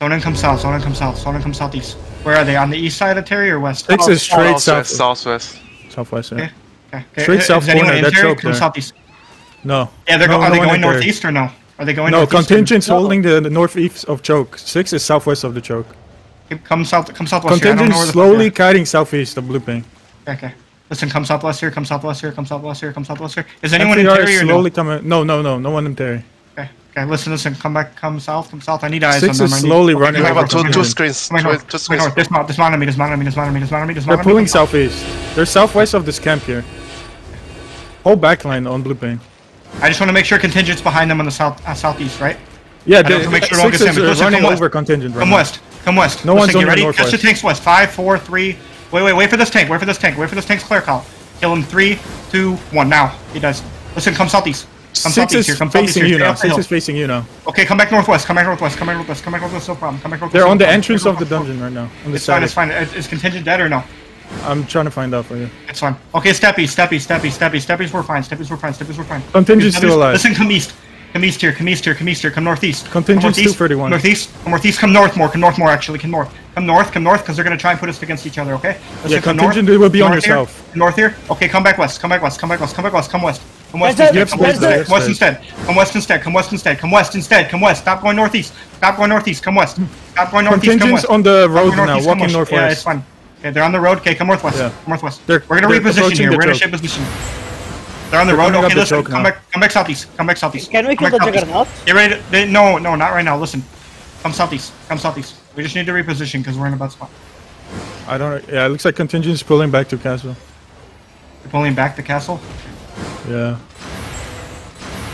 Sonnen come south. Sonnen come south. Sonnen come southeast. Where are they? On the east side of Terry or west? Six is straight south, southwest. southwest. Yeah. Okay. Okay. okay. Straight Is south anyone corner, in that's Terry? up Come there. southeast. No. Yeah, they're No, go- are no they going in Terry. northeast or no? Are they going No, contingent's No. holding the, the northeast of choke. Six is southwest of the choke. Okay, Come south. Come southwest here. Contingent know slowly fuck kiting southeast of blue ping. Okay. okay. Listen, come southwest here. Come southwest here. Come southwest here. Come southwest here. Is anyone in Terry is or no? slowly coming. No, no, no, no one in Terry. Okay. Okay. Listen, listen. Come back. Come south. Come south. I need eyes Six on is them. I need- slowly Okay, running come over have north, two-two back screens. north, Two, come back two north, come back screens. north. Dismount. Dismount on me. Dismount on me. Dismount on me. Dismount on me. Dismount me. They're pulling me. southeast. They're southwest of this camp here. Whole backline on blue ping. I just want to make sure contingent's behind them on the south, uh, southeast, right? Yeah, have the to make sure six is Listen, running over contingent right Come now. west. Come west. No Listen, one's get on ready. Catch the tanks west. Five, four, three. Wait, wait, wait for this tank. Wait for this tank. Wait for this tank's clear call. Kill him. Three, two, one. Now he does. Listen, come southeast. Come Six is here. Come facing you now. Six hill. is facing you now. Okay, come back northwest. Come back northwest. Come back northwest. Come back northwest. No problem. Come back northwest. They're on the entrance of the dungeon right now. On the It's fine. It's fine. Is, is contingent dead or no? I'm trying to find out for you. It's fine. Okay, steppy, steppy, steppy, steppy, steppies were fine. Steppies were fine. Steppies were fine. Contingent's still alive. Listen, come east. Come east here. Come east here. Come east here. Come northeast. Come Contingent's northeast, 231. Northeast. Come northeast. Come north more. Come north more. Actually, come north. Come north. Come north because they're gonna try and put us against each other. Okay. Listen, Yeah, contingent north, will be on north here, yourself. North here. Okay, come back west. Come back west. Come back west. Come back west. Come west. Come west. Where's instead. that? Come Where's west, that? west instead. Come west instead. Come west instead. Come west instead. Come west. Stop going northeast. Stop going northeast. Come west. Stop going northeast. Come Contingent's west. on the road going now, northeast, come walking west. Yeah, it's fine. Okay, they're on the road. Okay, come northwest. Yeah. Come northwest. They're- We're gonna reposition here. We're gonna choke. shape position. They're on the They're road. Okay, the listen. choke Come now. back. Come back southeast. Come back southeast. Can we Come kill back the southeast. juggernaut? Get ready. To, they, no, no, not right now. Listen. Come southeast. Come southeast. We just need to reposition because we're in a bad spot. I don't. Yeah, it looks like contingent's pulling back to castle. We're pulling back to castle. Yeah.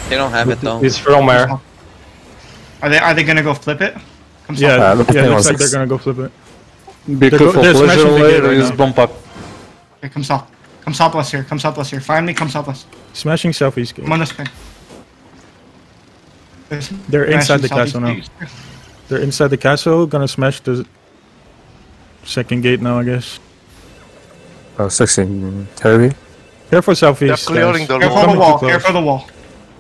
They don't have it though. It's from where? Are they? Are they gonna go flip it? Come Yeah, south. Look at yeah, it looks like they're gonna go flip it. Be go- careful, smashing pleasure the gate later right is now. bump up. Okay, come south. Come southwest here. Come southwest here. Find me. Come southwest. Smashing southeast gate. Come on this way. They're inside the castle now. They're inside the castle, gonna smash the second gate now, I guess. Oh, 16. Terry? Careful They're southeast. clearing the Careful Lord. the wall. Careful the wall.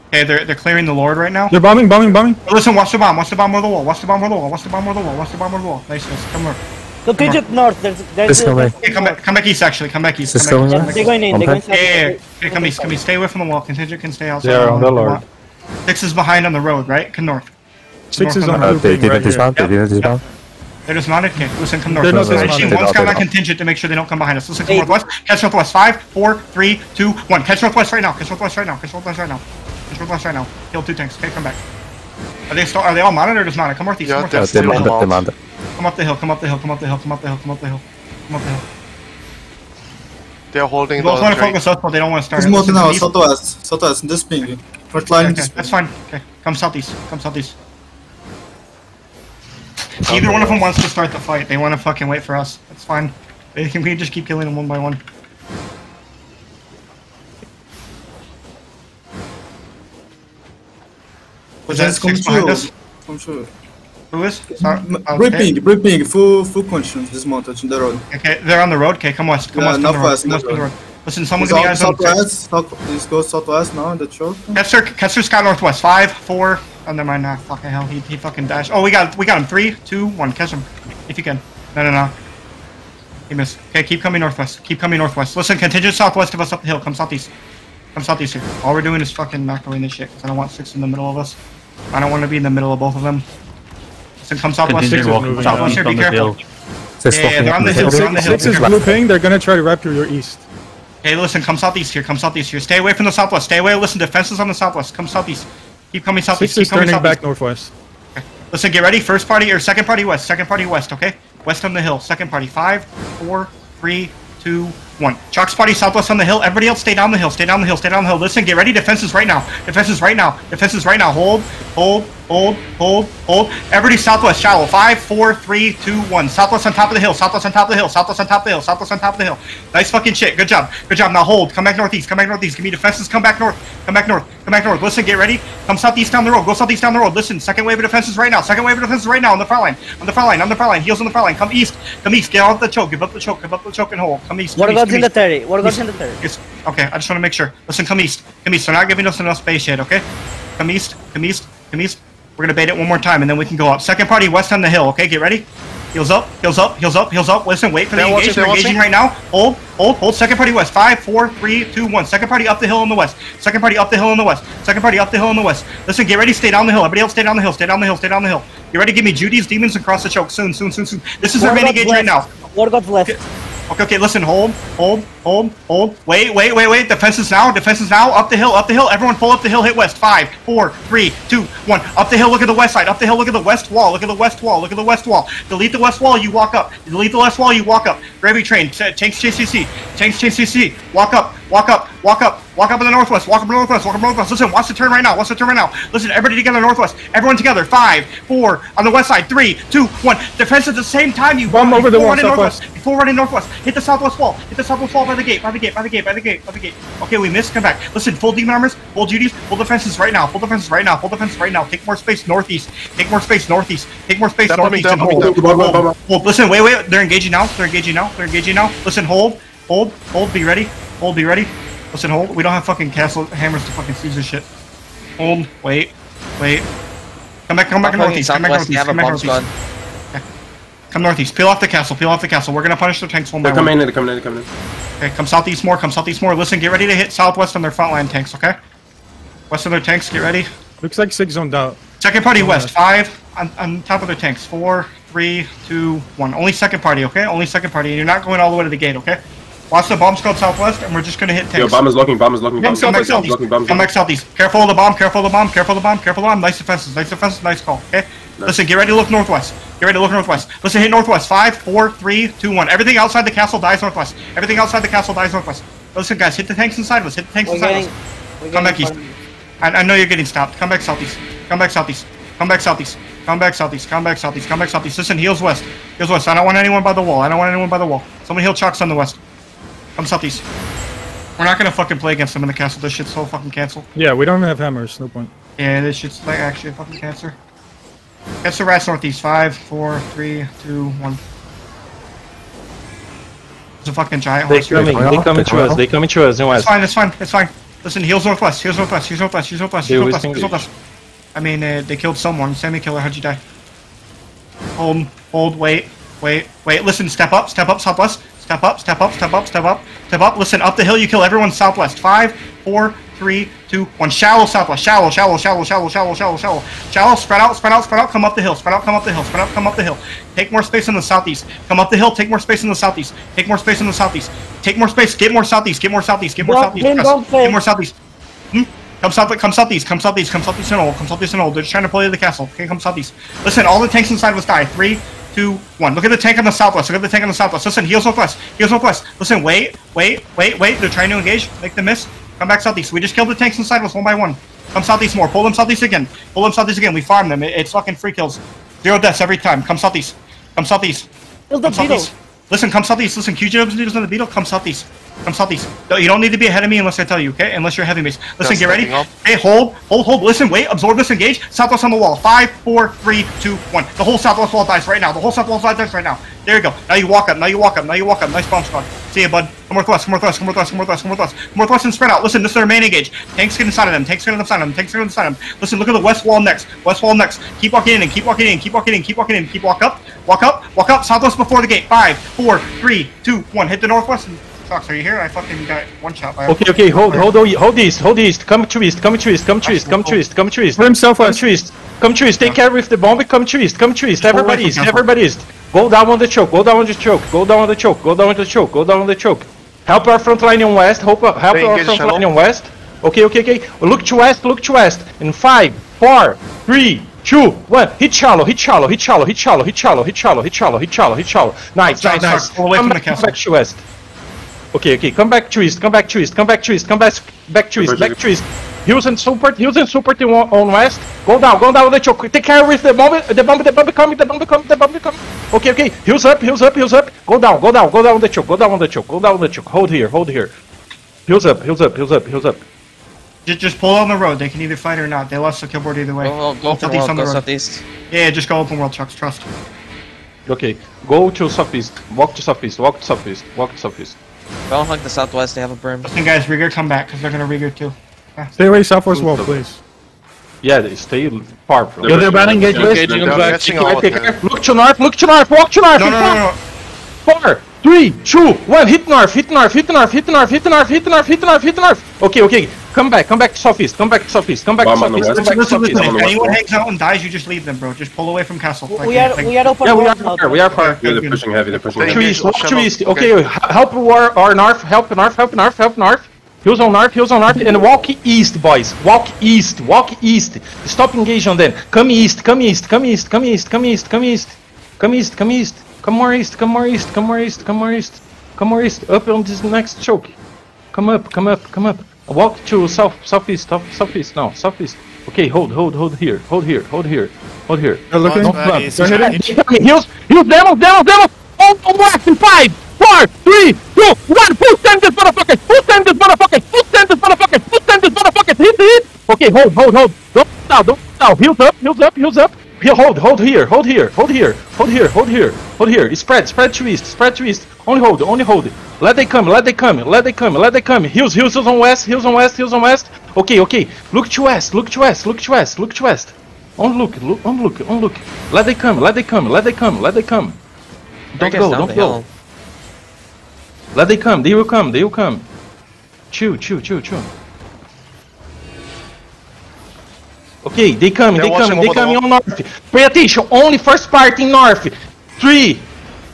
Okay, they're they're clearing the lord right now. They're bombing, bombing, bombing. Listen, watch the bomb. Watch the bomb over the wall. Watch the bomb over the wall. Watch the bomb over the wall. Watch the bomb over the wall. Nice, nice. Come here. on. Contingent north. There's, there's, This coming. there's Okay, come back. Come back east. Actually, come back east. Is this Come back going east. on? They're going in. They're going Okay. south. Yeah, yeah, yeah. Come east. Come east. Stay away from the wall. Contingent can stay outside. They are on the lord. Six is behind on the road, right? Come north. Six is North on on Uh, blue they didn't right dismount, they didn't dismount. They're dismounted. Okay, listen, come north. They're not Listen, I see one They're scout on contingent to make sure they don't come behind us. Listen, come Hey. northwest. Catch northwest. Five, four, three, two, one. Catch northwest right now. Catch northwest right now. Catch northwest right now. Catch northwest right now. Kill two tanks. Okay, come back. Are they still? Are they all mounted or dismounted? Come northeast. Yeah, come northeast. Still demand, mount. demand. Come up the hill. Come up the hill. Come up the hill. Come up the hill. Come up the hill. Come up the hill. They're holding You the both want to focus up, but they don't want to start. He's moving Listen, now, east- southwest, southwest, this ping. First line, Okay, this that's fine. Okay, come southeast. Come southeast. Either one of them wants to start the fight. They want to fucking wait for us. That's fine. They can we just keep killing them one by one. Was that Just come six behind true. us? Come true. Who is? Sorry. Uh, okay. Briefing, briefing, full, full conscience, dismounted in the road. okay, they're on the road. Okay, come west. Come Yeah, west on the road. northwest, Come west on the road. Northwest. Listen, someone He's give me on eyes on southwest, south, he's go southwest now in the choke. Kester, Kester Scott Northwest. Five, four. Oh, never mind. Nah, fucking hell. He, he fucking dashed. Oh, we got we got him. Three, two, one. Catch him, if you can. No, no, no. He missed. Okay, keep coming northwest. Keep coming northwest. Listen, contingent southwest of us up the hill. Come southeast. Come southeast here. All we're doing is fucking macroing this shit. Cause I don't want six in the middle of us. I don't want to be in the middle of both of them. Listen, come southwest. Six Here. is moving Southwest here. Be careful. Six Yeah, yeah, they're on the hill, they're on the hill. Six is blue ping. They're gonna try to wrap to your east. Hey, listen, come southeast here. Come southeast here. Stay away from the southwest. Stay away. Listen, defenses on the southwest. Come southeast. Keep coming southeast. Six Keep coming turning southeast. back northwest. Listen, get ready. First party or second party west. Second party west, okay? West on the hill. Second party. Five, four, three, two, one. Chalk's party southwest on the hill. Everybody else stay down the hill. Stay down the hill. Stay down the hill. Listen, get ready. Defenses right now. Defenses right now. Defenses right now. Hold, hold, hold, hold, hold. Everybody southwest. Shallow. Five, four, three, two, one. Southwest on top of the hill. Southwest on top of the hill. Southwest on top of the hill. Southwest on top of the hill. Nice fucking shit. Good job. Good job. Now hold. Come back northeast. Come back northeast. Give me defenses. Come back north. Come back north. Come back north. Listen, get ready. Come southeast down the road. Go southeast down the road. Listen, second wave of defenses right now. Second wave of defenses right now on the front line. On the front line. On the front line. Heels on the front line. Come east. Come east. Get off the choke. Give up the choke. Give up the choke and hold. Come east. What come goes come in the east. Terry? What goes in the Terry? It's, okay, I just want to make sure. Listen, come east. Come east. They're not giving us enough space yet, okay? Come east. Come east. Come east. We're gonna bait it one more time, and then we can go up. Second party west on the hill. Okay, get ready. Heels up, heels up, heels up, heels up. Listen, wait for the engage. they're We're engaging right now. Hold, hold, hold. Second party west. Five, four, three, two, one. Second party up the hill in the west. Second party up the hill in the west. Second party up the hill in the west. Listen, get ready. Stay down the hill. Everybody else, stay down the hill. Stay down the hill. Stay down the hill. Get ready. Give me Judy's demons and cross the choke soon, soon, soon, soon. This is our main engage right now. left. War gods left. Okay, okay, listen, hold, hold, hold, hold. Wait, wait, wait, wait. Defenses now, defenses now. Up the hill, up the hill. Everyone pull up the hill, hit west. Five, four, three, two, one. Up the hill, look at the west side. Up the hill, look at the west wall. Look at the west wall. Look at the west wall. Delete the west wall, you walk up. Delete the west wall, you walk up. Gravy train, tanks JCC. Tanks JCC. Walk up, walk up, walk up. Walk up in the northwest. Walk up in the northwest. Walk up in the northwest. Listen, watch the turn right now. Watch the turn right now. Listen, everybody together, northwest. Everyone together. Five, four, on the west side. Three, two, one. Defense at the same time. You Bomb over the wall, running southwest. northwest. Before running northwest, hit the southwest wall. Hit the southwest wall by the gate, by the gate, by the gate, by the gate, by the gate, by the gate. Okay, we missed. Come back. Listen, full demon armors, full duties, full defenses right now. Full defenses right now. Full defenses right now. Take more space northeast. Take more space northeast. Take more space They're coming, northeast. they're and coming, hold. they're coming. Hold. Bomb, bomb, Hold. Listen, wait, wait. They're engaging now. They're engaging now. They're engaging now. Listen, hold, hold, hold. Be ready. Hold. Be ready. Listen, hold. We don't have fucking castle hammers to fucking seize this shit. Hold. Wait. Wait. Come back. Come back Fucking northeast. Come back Southwest, northeast. you have a Come back northeast. squad. Come northeast. Peel off the castle. Peel off the castle. We're gonna punish their tanks one by They're one. coming in, they're coming in, they're coming in. Okay, come southeast more. Come southeast more. Listen, get ready to hit southwest on their frontline tanks. Okay. West of their tanks. Get ready. Looks like six zoned out. Second party west. Five on, on top of their tanks. Four, three, two, one. Only second party. Okay. Only second party. And you're not going all the way to the gate. Okay. Watch the bomb squad southwest, and we're just gonna hit tanks. Yo, bomb is looking, bomb is looking, bomb Come, is come back looking, bomb is southeast. looking, bomb is Come looking. back southeast. Careful of the bomb. Careful of the bomb. Careful of the bomb. Careful of the bomb. Nice defenses. Nice defenses. Nice call. Okay. Listen. Get ready to look northwest. Get ready to look northwest. Listen. Hit northwest. Five, four, three, two, one. Everything outside the castle dies northwest. Everything outside the castle dies northwest. Listen, guys. Hit the tanks inside of us. Hit the tanks We're inside getting. us. we're Come back east. I, I know you're getting stopped. Come back southeast. Come back southeast. Come back southeast. Come back southeast. Come back southeast. Come back southeast. Listen, heels west. Heels west. I don't want anyone by the wall. I don't want anyone by the wall. Somebody heal Chucks on the west. Come southeast. We're not gonna fucking play against them in the castle. This shit's so fucking canceled. Yeah, we don't have hammers. No point. Yeah, this shit's like actually a fucking cancer. Catch the rats northeast. Five, four, three, two, one. It's a fucking giant They horse. coming, Well, they coming to us, they coming to us in It's fine, it's fine, it's fine. Listen, heels northwest, heels northwest, heels northwest, heels northwest, They heels always northwest, heels engage. northwest. I mean, uh, they killed someone. Sammy Killer, how'd you die? Hold, hold, wait, wait, wait. Listen, step up, step up, southwest. Step up, step up, step up, step up, step up. Listen, up the hill, you kill everyone southwest. Five, four, three, two, one. Shallow southwest. Shallow, shallow, shallow, shallow, shallow, shallow, shallow. Shallow, spread out, spread out, spread out. Come up the hill, spread out, come up the hill, spread out, come up the hill. Take more space in the southeast. Come up the hill, take more space in the southeast. Take more space in the southeast. Take more space, get more southeast, get more southeast, get more southeast. blame, Press. don't blame. Get more southeast. Hmm? Come south, come southeast, come southeast, come southeast and old, come southeast and old. They're just trying to play the castle. Okay, come southeast. Listen, all the tanks inside was die. Three, two, one. Look at the tank on the southwest. Look at the tank on the southwest. Listen, heels northwest. Heels northwest. Listen, wait, wait, wait, wait. They're trying to engage. Make them miss. Come back southeast. We just killed the tanks inside was one by one. Come southeast more. Pull them southeast again. Pull them southeast again. We farm them. It- it's fucking free kills. Zero deaths every time. Come southeast. Come southeast. Come beetle. southeast. Listen, come southeast. Listen, QGW's needles on the beetle. Come southeast. Come southeast. No, You don't need to be ahead of me unless I tell you, okay? Unless you're heavy base. Listen, Just get ready. up. Hey, hold, hold, hold. Listen, wait. Absorb this. Engage. Southwest on the wall. Five, four, three, two, one. The whole southwest wall dies right now. The whole southwest wall dies right now. There you go. Now you walk up. Now you walk up. Now you walk up. Nice bomb squad. See ya, bud. Come northwest. Come northwest. Come northwest. Come northwest. Come northwest. Come northwest and spread out. Listen, this is their main engage. Tanks get inside of them. Tanks get inside of them. Tanks get inside of them. Listen, look at the west wall next. West wall next. Keep walking in and keep walking in. Keep walking in. Keep walking in. Keep walk up. Walk up. Walk up. Southwest before the gate. Five, four, three, two, one. Hit the northwest. And Fox, are you here? I fucking got one shot by Okay, okay, hold, hold, hold, hold east, hold east, come to east, come to east, come to east, come to east, come to east. Put him Come southwest. to east, come to east, take care with the bomb, come to east, come to east, Pull everybody east, everybody east. Go down on the choke, go down on the choke, go down on the choke, go down on the choke, go down on the choke. Help our front line in west, help, uh, help our engage front line in west. Okay, okay, okay, look to west, look to west. In five, four, three, two, one. Hit shallow, hit shallow, hit shallow, hit shallow, hit shallow, hit shallow, hit shallow, hit shallow, hit shallow. Nice, Stop, nice, stop, nice. pull away Come from the back, come back to west. Okay, okay, come back to east, come back to east, come back to east, come back, back to east, back to east. Heels and support, heels and support in, on west. Go down, go down with the choke. Take care with the bomb, the bomb, the bomb coming, the bomb coming, the bomb coming. Okay, okay, heels up, heels up, heels up. Go down, go down, go down with the choke, go down with the choke, go down with the choke. Hold here, hold here. Heels up, heels up, heels up, heels up. Just, just pull on the road. They can either fight or not. They lost the kill board either way. Go, go, go for Southeast wall, on the go road. southeast. Yeah, just go open world trucks. Trust. Okay, go to southeast, walk to southeast, walk to southeast, walk to southeast. Don't hug the southwest, they have a brim. Listen, guys, Rigger, come back because they're gonna Rigger too. Stay away southwest wall, please. Yeah, they stay far from. They're Yo, they're banning gate west. Engaging They're back. catching all of Okay, them. Look to north, look to north, walk to north. No, in no, front. no, no. Four, three, two, one. Hit north, hit north, hit north, hit north, hit north, hit north, hit north, hit north. Okay, okay. Come back, come back southeast, come back southeast, come back southeast, come back listen, southeast. Listen, if anyone hangs out and dies, you just leave them, bro. Just pull away from castle. We, like, we are, like, we are open. Yeah, we are far, we are far. They're pushing heavy, they're pushing heavy. Trees, watch trees. Okay, help War, or Narf, help Narf, help Narf, help Narf. Heels on Narf, heels on Narf, and walk east, boys. Walk east, walk east. Stop engaging on them. Come east, come east, come east, come east, come east, come east. Come east, come east. Come more east, come more east, come more east, come more east. Come more east, up on this next choke. Come up, come up, come up. Walk to south, southeast, south, southeast. No, southeast. Okay, hold, hold, hold here, hold here, hold here, hold here. They're looking. Don't Bad run. is- They're hitting. Heels, heels, demos, demos, demos. On, on left in five, four, three, two, one. Full send this motherfucker. Full send this motherfucker. Full send this motherfucker. Full send this motherfucker. Hit, hit. Okay, hold, hold, hold. Don't stop, don't stop. Heels up, heels up, heels up. Here, hold, hold here, hold here, hold here, hold here, hold here, hold here. Spread, spread to east, spread to east. Only hold, only hold. Let they come, let they come, let they come, let they come. Heels, heels, heels on west, heels on west, heels on west. Okay, okay. Look to west, look to west, look to west, look to west. On look, look, on look, on look. Let they come, let they come, let they come, let they come. Don't go, don't go. Let they come, they will come, they will come. Chew, chew, chew, chew. Okay, they coming, They're they coming, they the coming on north. Pay attention, only first part in north. Three,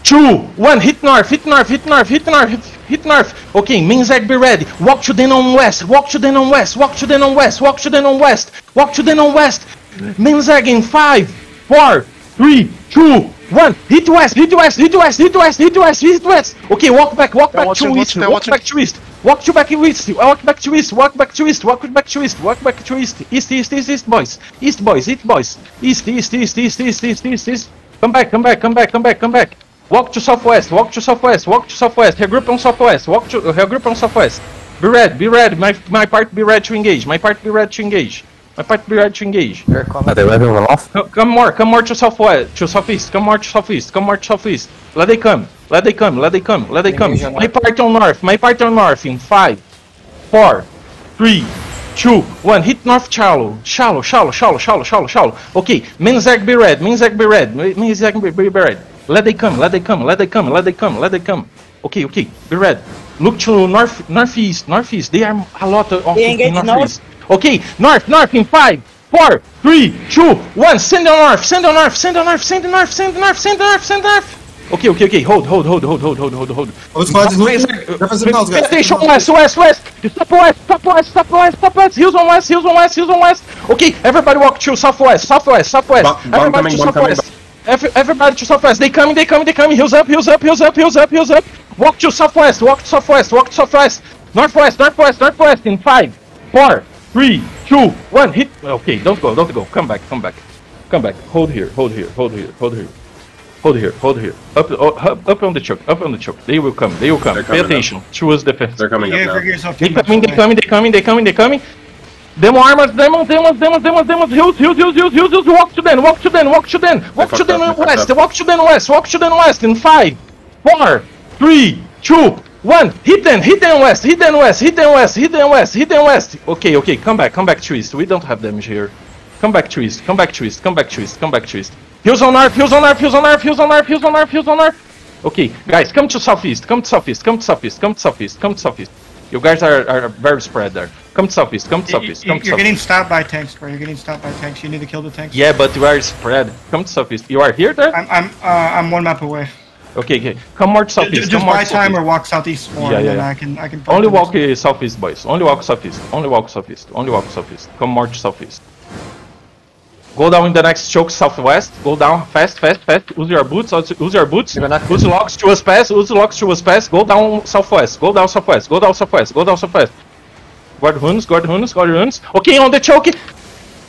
two, one, hit north, hit north, hit north, hit north, hit, hit north. Okay, main Zag be ready. Walk to the on west, walk to the on west, walk to the on west, walk to the on west, walk to them on west. Main Zag in five, four, three, two, one. Hit west, hit west, hit west, hit west, hit west, hit west. Okay, walk back, walk They're back watching, to east, walk watching. back to east. Walk to back east, walk back to east, walk back to east, walk back to east, walk back to east, east, east, east, east, boys, east, boys, east, boys, east, east, east, east, east, east, east, east. Come back, come back, come back, come back, come back. Walk to southwest, walk to southwest, walk to southwest. Regroup on southwest, walk to regroup on southwest. Be ready, be ready. My my part be ready to engage. My part be ready to engage. My part be ready to engage. They're coming. Are they wiping them off? Co- Come more, come more to southwest, to southeast, come more to southeast, come more to southeast. Let they come, let they come, let they come, let they come. Engage on My part on north, my part on north in five, four, three, two, one. Hit north shallow, shallow, shallow, shallow, shallow, shallow, shallow. Okay, Minzag be red, Minzag be red, Minzag be, be red. Let they come, let they come, let they come, let they come, let they come. Okay, okay, be red. Look to north, northeast, northeast. They are a lot of They engage north. Northeast. Okay, north, north in five, four, three, two, one. Send on north, send on north, send on north, send on north, send on north, send on north, send on north. Okay, okay, okay. Hold, hold, hold, hold, hold, hold, hold, hold. Os squads is looking. Defensive now, Pay guys. attention, west, west, west. Stop west, stop west, stop west, stop west. Heels on west, heels on west, heels on west. Okay, everybody walk to southwest, southwest, southwest. Bomb- bomb Everybody to southwest. Every, everybody to southwest. They coming, they coming, they coming. Heels up, heels up, heels up, heels up, heels up. Walk to southwest, walk to southwest, walk to southwest. Northwest, northwest, northwest in five, four, three, two, one. Hit. Okay, don't go, don't go. Come back, come back, come back. Hold here, hold here, hold here, hold here. Hold here, hold here. Up, oh, up, up on the choke, up on the choke. They will come, they will come. Pay coming up. attention. Choose defense. They're coming Yeah, up now. They too much coming, they away. coming, they coming, they coming, they coming. Demo armors, demos, demos, demos, demos, demos, heals, heals, heals, heals, heals, heals, walk to them, walk to them, walk to them, walk to them west, walk to them west, walk to them west in five, four, three, two, one, hit them west, hit them west, hit them west, hit them west, hit them west. Okay, okay, come back, come back to east, we don't have damage here. Come back to east, come back to east, come back to east, come back to east. Heals on north, heals on north, heals on north, heals on north, heals on north, heals on north. Okay, guys, come to southeast, come to southeast, come to southeast, come to southeast, come to southeast. You guys are, are very spread there. Come to southeast, come to southeast, come to You're getting stopped by tanks, bro. You're getting stopped by tanks. You need to kill the tanks. Yeah, but you are spread. Come to southeast. You are here there? I'm I'm uh, I'm one map away. Okay, okay. Come more to southeast. Just come buy to time or walk southeast more, Yeah, and yeah, then yeah. I can I can. Only walk uh, southeast, boys. Only walk southeast. Only walk southeast. Only walk southeast. Come more to southeast. Go down in the next choke southwest. Go down fast, fast, fast. Use your boots. Use your boots. Use locks to us pass. Use locks to us pass. Go down southwest. Go down southwest. Go down southwest. Go down southwest. Guard runes. Guard runes. Guard runes. Okay, on the choke.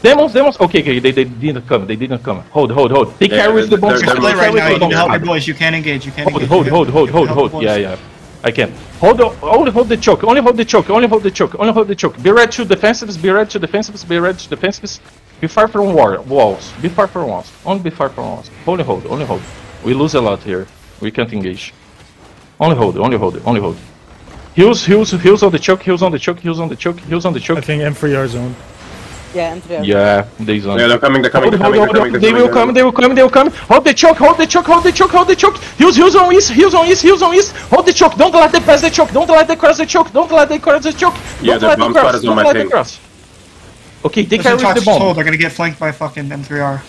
Demons, demons. Okay, okay. They, they didn't come. They didn't come. Hold, hold, hold. Take Yeah, care with the they're- bombs. they're- Just they're right now. You need to help your boys. You can't engage. You can't hold, engage. hold, You hold, hold, hold, have to help hold. Yeah, yeah. I can. Hold on, only hold the choke, only hold the choke, only hold the choke, only hold the choke. Be ready to defensives, be ready to defensives, be ready to defensives. Be far from war, walls, be far from walls, only be far from walls. Only hold, only hold. We lose a lot here, we can't engage. Only hold, only hold, only hold. Heals, heals, heals on the choke, heals on the choke, heals on the choke, heals on the choke. I choke. think M3 are zone. Yeah, M3R. Yeah, they zone. Yeah, they're coming, they're coming, they're coming, they're coming. They will come, they will come, they will come. Hold the choke, hold the choke, hold the choke, hold the choke. Heals, heals on east, heals on east, heals on east. Hold the choke, don't let them pass the choke, don't let them cross the choke, don't let them cross the choke. Yeah, Don't the let them bomb squad cross, is on don't my let them cross. Okay, they Listen, carry Chalks, the bomb. hold. They're gonna get flanked by fucking M3R.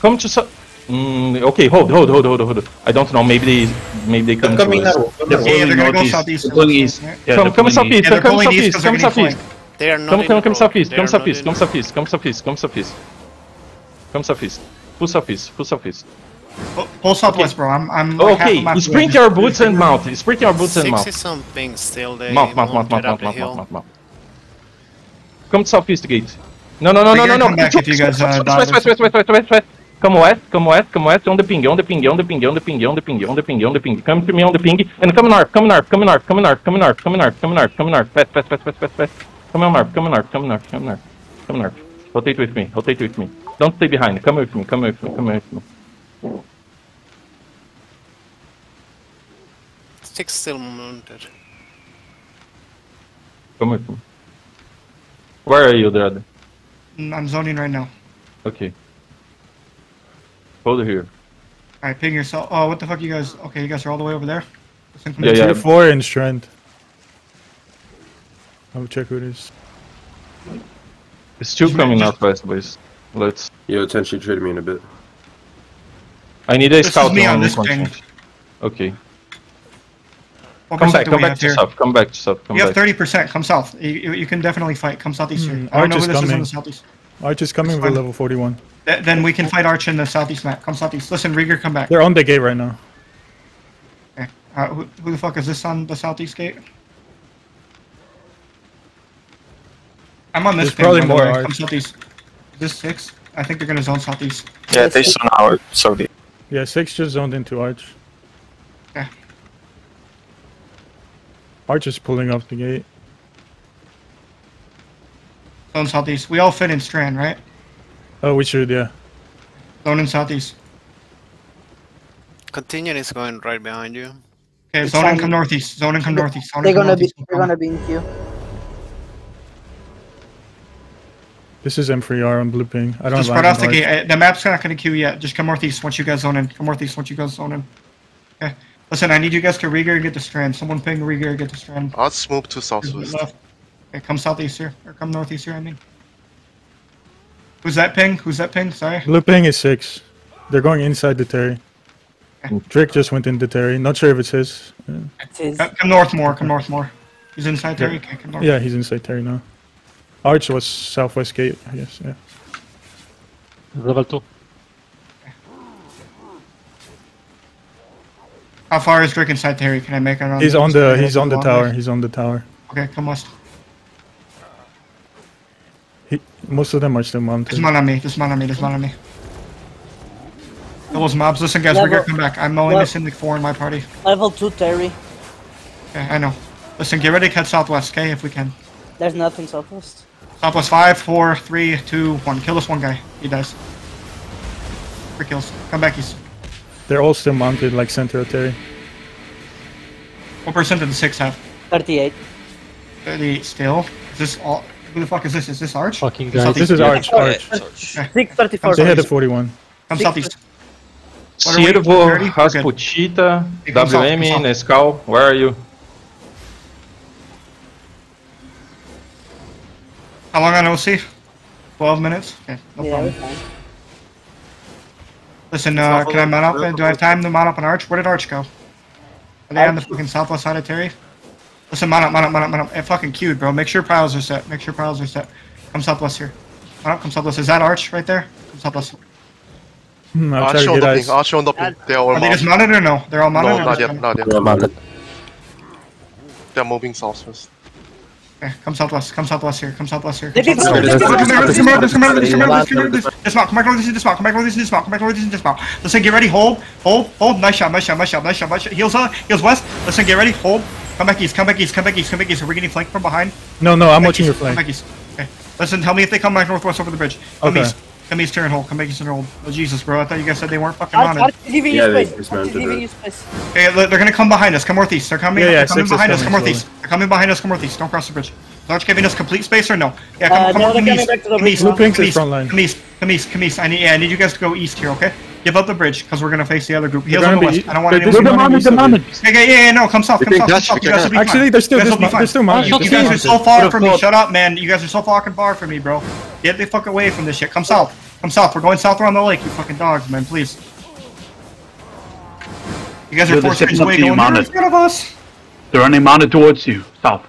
Come to su- Mm, okay, hold, hold, hold, hold, hold. I don't know. Maybe they, maybe they come to coming us. now. Yeah, yeah, they're gonna go southeast. They're going east. Right? Yeah, Come, they're come going southeast, Yeah, they're come pulling east southeast, 'cause they're come getting southeast. Flanked. They are not Come, in come, the come road. southeast, come are not southeast, in- come southeast, come southeast, come southeast. Come southeast. Full southeast, full southeast. Pull- Pull southwest, bro. I'm. I'm. Like Okay, map sprint your boots and mount. Sprint your boots and mount. 60 something still. They Mount, mount, won't mount, mount, mount, mount, mount, mount. Come to southeast gate. No, no, no, no, no, no. come back if you guys, West, dive west, west, west, west, west, west, west. Come west, come west, come west. On the ping, on the ping, on the ping, on the ping, on the ping, on the ping, on the ping. Come to me on the ping and come north, come north, come north, come north, come north, come north, come north, come north. Fast, fast, fast, fast, fast, fast. Come on north, come on north, come north, come north, come north. Rotate with me, rotate with me. Don't stay behind. Come with me, come with me, come with me. Six still mounted. Come with me. Where are you, Dad? Mm, I'm zoning right now. Okay. Hold here. All right, ping yourself. Oh, what the fuck, you guys? Okay, you guys are all the way over there. Listen, come Yeah, in. yeah. Tier 4 in strength. I'll check who it is. It's still Just- coming just- northwest, boys. Let's. Yo, attention, trade me in a bit. I need a This is me on on this this ping. Okay. What Come back, come back to here? south, come back to south, come We have thirty percent. Come south. You, you, you can definitely fight. Come southeast here. Hmm, I don't know Arch who is this is in coming. the southeast. Arch is coming with fine. level 41. Th- then we can fight Arch in the southeast map. Come southeast. Listen, Rieger, come back. They're on the gate right now. Okay. Uh, who, who the fuck is this on the southeast gate? I'm on this. There's ping, probably more way. Arch. Come southeast. Is this six? I think they're gonna zone southeast. Yeah, they saw now, so they. Yeah, 6 just zoned into Arch. Okay. Arch is pulling off the gate. Zone southeast. We all fit in Strand, right? Oh, we should, yeah. Zone in southeast. Continuing is going right behind you. Okay, zone in come northeast. Zone in come northeast. Zone They're gonna be they're gonna be in queue. This is M3R on blue ping. I don't Just have right off the gate. Arch. Uh, The map's not gonna queue yet. Just come northeast once you guys zone in. Come northeast once you guys zone in. Okay. Listen, I need you guys to Rieger and get the strand. Someone ping Rieger and get the strand. I'll move to Here's southwest. Okay, come southeast here. Or come northeast here, I mean. Who's that ping? Who's that ping? Sorry. Blue ping is 6. They're going inside the Terry. Drake just went into Terry. Not sure if it's his. Yeah, It is. Come, come north more. Come north more. He's inside there. Okay, come north. yeah he's inside Terry now. Arch was southwest gate, I guess, yeah. Level 2. How far is Drake inside Terry? Can I make it on? He's on the he's on the tower. way? He's on the tower. Okay, come west. He, most of them are still mounted. Dismount on me. Dismount on me. Dismount on me. Those mobs. Listen, guys, Level- we're gonna come back. I'm mowing le- this in the four in my party. Level two Terry. Okay, I know. Listen, get ready to cut southwest, okay, if we can. There's nothing southwest. Southwest five, four, three, two, one. Kill this one guy. He dies. Three kills. Come back east. They're all still mounted like center of Terry. What percent did the six have? Thirty-eight. 38 still. Is this all? Who the fuck is this? Is this Arch? Fucking Come guys. This southeast. is Arch. Arch. Six thirty-four. They had a 41. Come six- southeast. What are we, Ciervo, 30? We're good. Raspuchita, Hey, come south, come WM, south. Nescau, where are you? How long on OC? 12 minutes? Okay, no Yeah, problem. Listen, uh, can I mount up? Do I have time to mount up an arch? Where did arch go? Are they on the fucking southwest side of Terry? Listen, mount up, mount up, mount up, mount up. It fucking queued, bro. Make sure piles are set. Make sure piles are set. Come southwest here. Mount up, come southwest. Is that arch right there? Come southwest. Hmm, I'll try Arch to on get the eyes. ping. Arch on the ping. They are all Are they just mounted. mounted or no? They're all mounted? No, not yet, not yet. They're mounted. They're moving southwest. Okay, come southwest. Come southwest here. Come southwest here. They Come did southwest not- here. they Come Dismount. Come back over this and dismount. Come back over this and dismount. Come back over this and dismount. Listen, get ready. Hold. Hold. Hold. Nice shot. Nice shot. Nice shot. Nice shot. Nice shot. Heels on. Heels west. Listen, get ready. Hold. Come back east. Come back east. Come back east. Come back east. Are we getting flanked from behind? No, no, I'm Come back watching your east, Come flank. back east. Okay. Listen, tell me if they come back northwest over the bridge. Come Okay. east. Come east, turn hold. Come back east and hold. Oh Jesus, bro! I thought you guys said they weren't fucking Arch, mounted. Arch is giving Yeah, they space. Arch is dismounted it. you. Okay, they're gonna come behind us. Come northeast. They're coming. Yeah, yeah, they're coming six is behind us. Come northeast. slowly. They're coming behind us. Come northeast. Don't cross the bridge. Is Arch giving us complete space or no? Yeah, come, Uh, come no, on, they're come east. back to the Come east. bridge now. Blue Pinks Come east. Come east. Come east. Come east. I need, yeah, I need you guys to go east here, okay? Give up the bridge, because we're gonna face the other group. Heels gonna on the be- west. I don't want they're anyone. dismounted, dismounted. Yeah, yeah, yeah, yeah, no, come south, come south, come dash, south. we You can guys will be fine. Actually, they're still You guys will be fine. they're still mounted. You guys are so far from me. Shut up, man. You guys are so fucking far from me, bro. Get the fuck away from this shit. Come south. Come south. We're going south around the lake, you fucking dogs, man. Please. You guys are Yeah, they're forcing stepping way to you, going in front of us. They're running mounted towards you, south.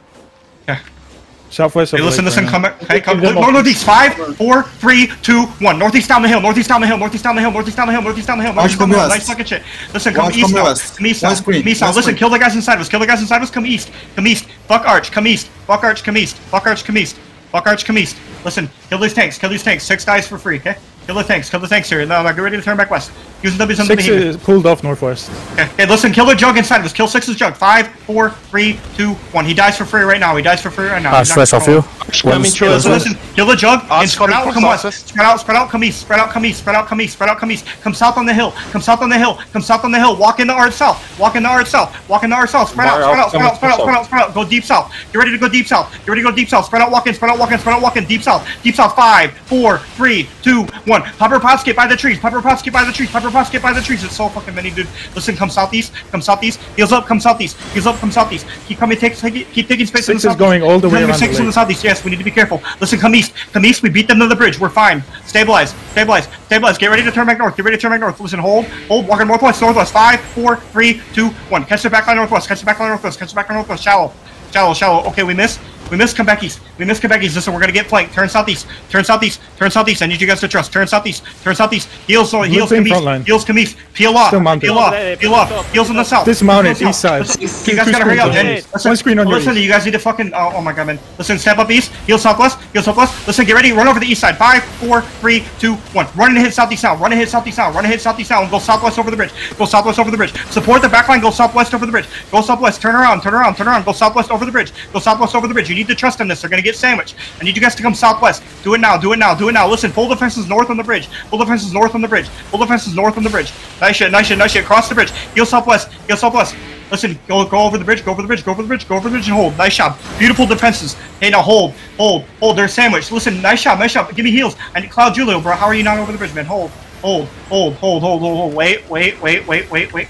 Southwest Hey, listen, listen, come now. Hey, come. Look, north, northeast. Five, four, three, two, one. Northeast down the hill. Northeast down the hill. Northeast down the hill. Northeast down the hill. Northeast down the hill. Northeast down the hill. come Nice fucking shit. Listen, come east come now. Come east now. One screen, Come east now. Listen, kill the guys inside of us. Kill the guys inside of us. Come east. Come east. Fuck Arch. Come east. Fuck Arch. Come east. Fuck Arch. Come east. Fuck Arch. Come east. Listen, kill these tanks. Kill these tanks. Six guys for free. Okay. Kill the tanks. Kill the tanks here. Now, now get ready to turn back west. Use the W's on the Six is pulled off northwest. Okay, okay, listen, kill the jug inside of us. Kill Six's jug. Five, four, three, two, one. He dies for free right now. He dies for free right now. Uh, He's not slash off you. Coming through as Listen, listen, kill the jug Arch and spread out, come west. Spread out, spread out, come east, spread out, come east, spread out, come east, spread out, come east. Come south on the hill, come south on the hill, come south on the hill. Walk into art south, walk into art south, walk into art south. Spread out, spread out, spread out, spread out, spread out, spread out. Go deep south. Get ready to go deep south. Get ready to go deep south. Spread out, walk in, spread out, walk in, spread out, walk in. Deep south, deep south. Five, four, three, two, one. Pepper pots get by the trees. Pepper pots get by the trees. Pepper pots get by the trees. It's so fucking many, dude. Listen, come southeast, come southeast. Heels up, come southeast. Heels up, come southeast. Keep coming, take, take keep taking space. in the is southeast. going all the way around six the in the southeast. Yes, we need to be careful. Listen, come east. Come east. We beat them to the bridge. We're fine. Stabilize. Stabilize. Stabilize. Get ready to turn back north. Get ready to turn back north. Listen, hold. Hold. Walking northwest. Northwest. Five, four, three, two, one. Catch the back line northwest. Catch the back line northwest. Catch the back line northwest. Shallow. Shallow. Shallow. Okay, we missed. We missed. Come back east. We missed. Come back east. Listen, we're gonna get flanked. Turn southeast. Turn southeast. Turn southeast. I need you guys to trust. Turn southeast. Turn southeast. Heels. So heels. Blue Come east. line. Heels. Come east. Peel off. Still mounted. Peel off. Peel off. Heels in the south. Dismounted, Heels east side. Listen, Two- You guys gotta hurry up, on Jen. your east. Listen, One screen on your Listen, you guys need to fucking. Oh, oh my god, man. Listen, step up east. Heel southwest. Heel southwest. Listen, get ready. Run over the east side. Five, four, three, two, one. Run and hit southeast now. Run and hit southeast now. Run and hit southeast now. And go southwest over the bridge. Go southwest over the bridge. Support the back line. Go southwest over the bridge. Go southwest. Turn around. Turn around. Turn around. Go southwest over the bridge. Go southwest over the bridge. You need to trust in this. They're gonna get sandwiched. I need you guys to come southwest. Do it now. Do it now. Do it now. Listen, full defenses north on the bridge. Full defenses north on the bridge. Full defenses north on the bridge. Nice shit. Nice shit. Nice shit. Cross the bridge. Heel southwest. Heel southwest. Listen, go go over the bridge, go over the bridge, go over the bridge, go over the bridge and hold. Nice job. Beautiful defenses. Hey, now hold, hold, hold. They're sandwiched. Listen, nice shot, nice shot. Give me heals. And Cloud Julio, bro, how are you not over the bridge, man? Hold, hold, hold, hold, hold, hold, hold. Wait, wait, wait, wait, wait, wait.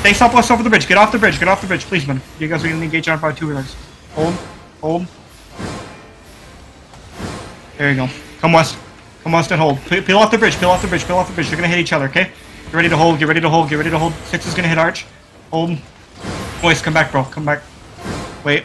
Stay southwest over the bridge. Get off the bridge. Get off the bridge, please, man. You guys are gonna engage on by two wheelers. Hold, hold. There you go. Come west. Come west and hold. Peel off the bridge. Peel off the bridge. Peel off the bridge. They're gonna hit each other. Okay. Get ready to hold. Get ready to hold. Get ready to hold. Six is gonna hit Arch. Hold. Boys, come back, bro. Come back. Wait.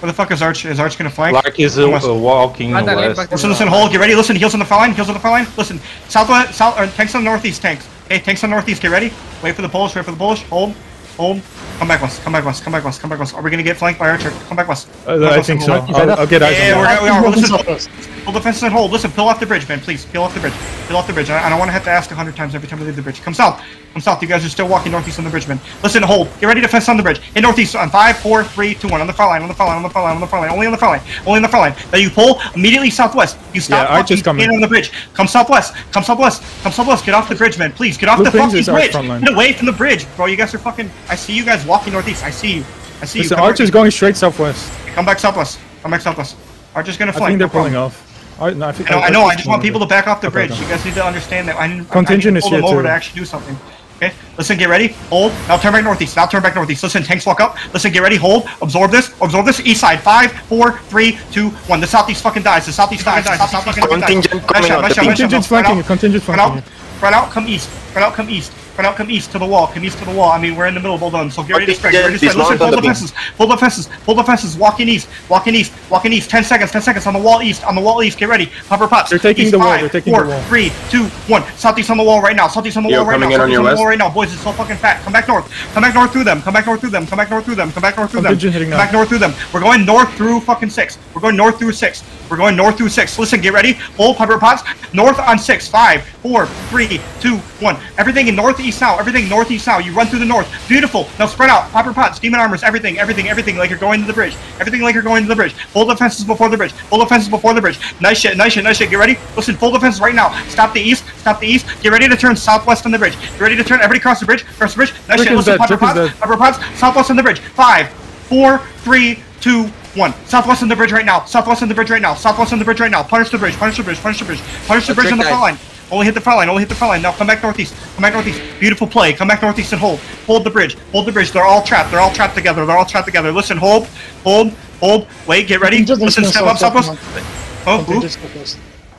Where the fuck is Arch? Is Arch gonna flank? Lark is Come west. uh, walking west. Listen, listen, hold. Get ready. Listen, heels on the front line. Heels on the front line. Listen, southwest, south, or tanks on the northeast. Tanks. Okay, tanks on the northeast. Get ready. Wait for the Polish. Wait for the Polish. Hold. Hold. Come back west. Come back west. Come back west. Come back west. Are we gonna get flanked by Archer? Come back west. Uh, I west think so. hold. I'll, I'll get eyes Yeah, on we're, that. we are. Listen, hold defenses and hold. Listen, peel off the bridge, man. Please, peel off the bridge. Peel off the bridge. I, I don't want to have to ask a hundred times every time we leave the bridge. Come south. Come south. You guys are still walking northeast on the bridge, man. Listen, hold. Get ready to fence on the bridge. In northeast on five, four, three, two, one. On the front line. On the front line. On the front line. On the front line. Only on the front line. Only on the front line. Now you pull immediately southwest. You stop. Yeah, Arch is fucking coming. on the bridge. Come southwest. Come southwest. Come southwest. Get off the bridge, man. Please get off Blue the fucking bridge. Get away from the bridge, bro. You guys are fucking. I see you guys walking northeast. I see you. I see Listen, you. Come Arch is going straight southwest. Come back southwest. Come back southwest. Arch is gonna flank. I flank. think they're no problem. pulling off. Ar- no, I, think I know, I Arch know. I just want people to back off the Okay, bridge. okay. You guys need to understand that. I didn't. Contingent I need to is pull them over too. to actually do something. Okay. Listen. Get ready. Hold. Now turn back northeast. Now turn back northeast. Listen. Tanks walk up. Listen. Get ready. Hold. Absorb this. Absorb this. East side. Five, four, three, two, one. The southeast fucking dies. The southeast fucking dies. The southeast fucking dies. Contingent coming out. nice The shot. Contingent's Spread flanking out. you. Contingent's Spread out. flanking you. Out. Come east. Spread out. Come east. Spread out. Come east to the wall. Come east to the wall. I mean, we're in the middle of all done. So get ready to spread. Get ready to spread. Listen. Contingent Full is not on the fences. Full defenses. Full defenses. Walking east. Walking east. Walking east. Ten seconds. Ten seconds on the wall east. On the wall east. Get ready. Pupper pops. They're taking East, the wall, five, they're taking four, the wall. three, two, one. Southeast on the wall right now. Southeast on the Yo, wall right now. coming in on Southeast on the west. wall right now. Boys, it's so fucking fat. Come back north. Come back north through them. Come back north through them. Come back north through them. Come back north through them. Contingent hitting Come now. back north through them. We're going north through fucking six. We're going north through six. We're going north through six. Listen, get ready. Hold pepper pots. North on six. Five, four, three, two, one. Everything in northeast now. Everything northeast now. You run through the north. Beautiful. Now spread out. Pepper pots. Demon armors. Everything. Everything. Everything. Like you're going to the bridge. Everything like you're going to the bridge. Full defenses before the bridge. Full defenses before the bridge. Nice shit. Nice shit. Nice shit. Get ready. Listen. Full defenses right now. Stop the east. Stop the east. Get ready to turn southwest on the bridge. Get ready to turn. Everybody cross the bridge. Cross the bridge. Nice Trick shit. Listen. dead, Pepper Trick is pots. dead. Pepper pots. Southwest on the bridge. Five, four, three, two, one. Southwest on the bridge right now. Southwest on the bridge right now. Southwest on the bridge right now. Punish the bridge. Punish the bridge. Punish the bridge. Punish the Let's bridge on the check front line. Only hit the front line. Only hit the front line. Now come back northeast. Come back northeast. Beautiful play. Come back northeast and hold. Hold the bridge. Hold the bridge. They're all trapped. They're all trapped together. They're all trapped together. Listen. Hold. Hold. Hold. Wait. Get ready. Listen. Step up. Southwest, Southwest. Oh. Ooh.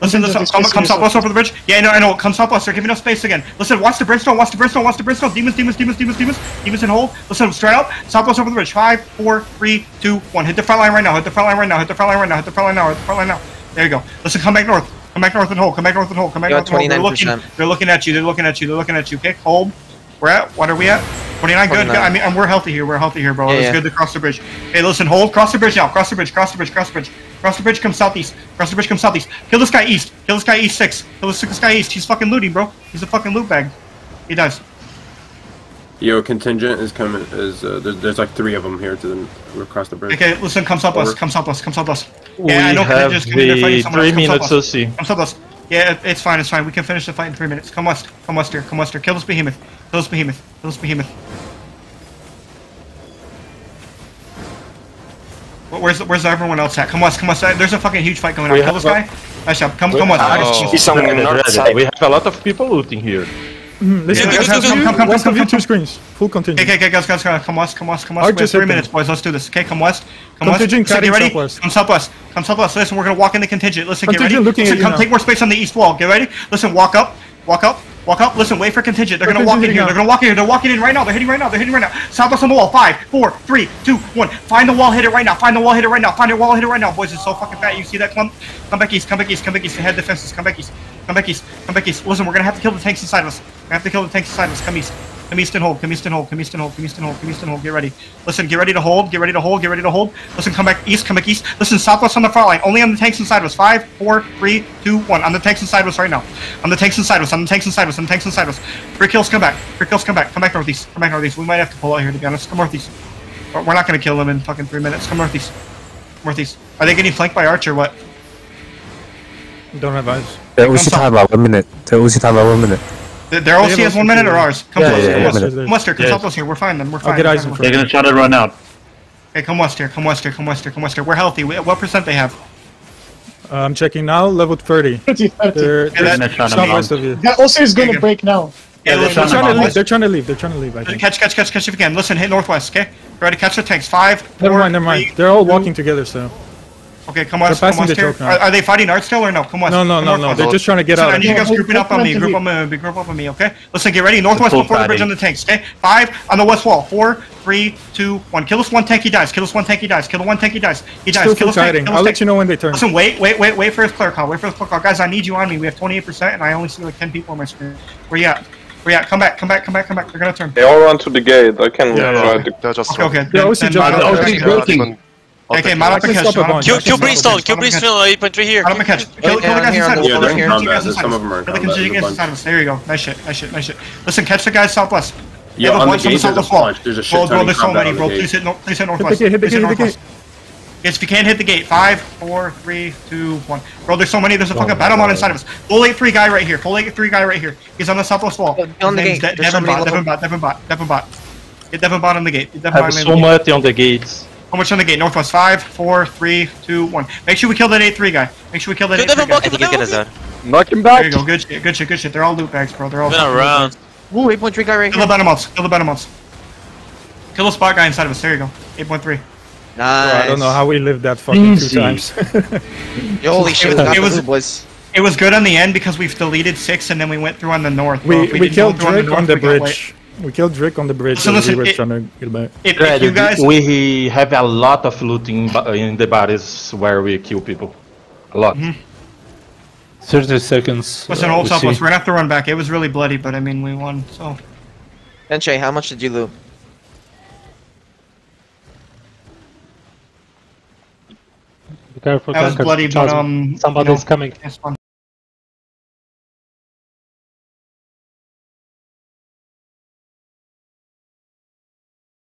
Listen, listen, come, come southwest Southwest. over the bridge. Yeah, I know, I know. Come southwest. They're giving us space again. Listen, watch the brimstone, watch the brimstone, watch the brimstone. Demons, demons, demons, demons, demons, demons in hold. Listen, straight out. Southwest over the bridge. Five, four, three, two, one. Hit the front line right now. Hit the front line right now. Hit the front line right now. Hit the front line now. Hit the front line now. There you go. Listen, come back north. Come back north and hold. Come back north and hold. Come back north and hold. They're looking. They're looking at you. They're looking at you. They're looking at you. Okay, hold. We're at. What are we at? 29. Good. good. I mean, and we're healthy here. We're healthy here, bro. Yeah, it's yeah. good to cross the bridge. Hey, listen, hold. Cross the bridge now. Cross the bridge. Cross the bridge. Cross the bridge. Cross the bridge. Come southeast. Cross the bridge. Come southeast. Kill this guy east. Kill this guy east six. Kill this this guy east. He's fucking looting, bro. He's a fucking loot bag. He does. Yo, contingent is coming. Is uh, there's, there's like three of them here to the across the bridge. Okay, listen. Come southwest. Over. Come southwest. Come southwest. We Yeah, I know have Contingent's coming. They're fighting the someone three else. Come minutes southwest. OC. Come southwest. Yeah, it's fine. It's fine. We can finish the fight in three minutes. Come west. Come west here. Come west here. Kill this behemoth. Kill this behemoth. Kill this behemoth. Where's where's everyone else at? Come west. Come west. Uh, There's a fucking huge fight going on. We Kill have this guy. Nice job. Come come west. Oh. He's on the Ready, north ready. side. We have a lot of people looting here. Mm, listen, Yeah, guys, come, come, come, come, west come, of you, come, two come. screens. Full contingent. Okay, okay, guys, guys, guys, come west, come west, come west. Arch We have just three hit them. minutes, boys. Let's do this. Okay, come west. Come west. Contingent Listen, get cutting ready. southwest. Come southwest. Come southwest. Listen, we're gonna walk in the contingent. Listen, get Contingent ready. looking Listen, at you come now. take more space on the east wall. Get ready. Listen, walk up, walk up, walk up. Listen, wait for contingent. They're gonna walk in here. They're gonna walk in here. They're walking in right now. They're hitting right now. They're hitting right now. Southwest on the wall. Five, four, three, two, one. Find the wall. Hit it right now. Find the wall. Hit it right now. Find the wall. Hit it right now. Boys, it's so fucking fat. You see that clump? Come back east. Come back east. Come back east. Head defenses. Come back east. Come back east. Come back east. Listen, we're gonna have to kill the tanks inside of us. We have to kill the tanks inside of us. Come east. Come east and hold. Come east and hold. Come east and hold. Come east and hold. Come east and hold. Get ready. Listen, get ready to hold. Get ready to hold. Get ready to hold. Listen, come back east. Come back east. Listen, southwest on the front line. Only on the tanks inside of us. Five, four, three, two, one. On the tanks inside of us right now. On the tanks inside of us. On the tanks inside of us. On the tanks inside us. Three kills. Come back. Three kills. Come back. Come back northeast. Come back northeast. We might have to pull out here to be honest. Come northeast. We're we're not gonna kill them in fucking three minutes. Come northeast. Northeast. Are they getting flanked by archer? what? Don't have eyes. The OC time about one minute. The OC time about one minute. Their- Their OC has one minute or ours? Come Yeah, close. yeah, come yeah, west. minute. Come west here. Come Yes. southwest here. We're fine then. We're fine. get We're eyes fine, in we're front. They're gonna try to run out. Okay, come west here. Come west here. Come west here. Come west here. We're healthy. We, what percent they have? Uh, I'm checking now, level 30. 30, 30. They're, Yeah, they're that- southwest of you. That also is gonna break now. Yeah, they're They're trying to trying to listen, leave. They're trying to leave. They're trying to leave, I think. Catch, catch, catch, catch if you can. Listen, hit northwest, okay? ready? to catch the tanks. Five, four, Never mind, never mind. three, They're all two- walking together, so. Okay, come on. They're come passing west the here. choke now. Are, are they fighting art still or no? Come on. No, no, come no, no. They're just trying to get Listen, I out. need you guys grouping up on me. Group up on me. Group up on me, okay? Listen, get ready. Northwest full before the bridge fatty. on the tanks, okay? Five on the west wall. Four, three, two, one. Kill this one tank, he dies. Kill this one tank, he dies. Kill the one tank, he dies. He dies. Still Kill full this tank. kiting. Kill I'll this let you know when they turn. Listen, wait, wait, wait, wait for his clear call. Wait for his clear call. Guys, I need you on me. We have 28% and I only see like 10 people on my screen. Where you at? Where you at? Come back, come back, come back, come back. They're gonna turn. They all run to the gate. I can Yeah, try yeah. to. They're just Okay, okay. Yeah, Then- OC then just- mount up OC and is catch. broken. Okay, mount up I and can catch. stop a mount up bunch. and I catch, can mount up and Brimstone, catch, kill mount up and catch. Brimstone, 8.3 here. Mount up and catch. Kill, kill the Yeah, guys here on inside the us. Kill wall, the right here. guys inside some us. of them are in Kill the combat, contingent there's a guys inside bunch. us. There you go. Nice shit, nice shit, nice shit. Listen, catch the guys southwest. Yeah, They have a on the gate, there's a southwest wall. There's a shit Bro, ton bro, of there's so combat many, on the bro. gate. Please hit, no, please hit northwest. hit the Please hit gate, hit the northwest. Yes, if you can't hit the gate. Five, four, three, two, one. Bro, there's so many. There's a fucking oh battle mod inside of us. Full eight three guy right here. Full eight three guy right here. He's on the southwest wall. On the gate. De- There's so Devon many Bot. Devon level- Bot. Devon Bot. Devon Bot. Get Devon Bot on the gate. Get I have Bot on so the gate. much on the gates. How much on the gate? Northwest. Five, four, three, two, one. Make sure we kill that eight three guy. Make sure we kill that Kill eight three guy. Bot, kill Devon Bot. Knock him There you go. Good shit. Good shit. Good shit. They're all loot bags, bro. They're all. Been fucking loot around. Bags. Ooh, 8.3 guy right Kill the here. Venomots. Kill the Venomots. Kill the spot guy inside of us. There you go. Eight point three. Nice. I don't know how we lived that fucking two times. Holy shit, we got It was- the boys. It was good on the end because we've deleted six and then we went through on the north. bro. we If we killed Drake on the we got late. bridge. We killed Drake on the bridge. So listen, we were it- trying to get back. If, Yeah, if you guys, we have a lot of looting in the bodies where we kill people. A lot. Mm-hmm. 30 seconds. listen, uh, hold we southwest. We're gonna have to run back. It was really bloody, but I mean, we won. So Denche, how much did you loot? Be careful, that was bloody, but um, Somebody's you know, coming. it's fun.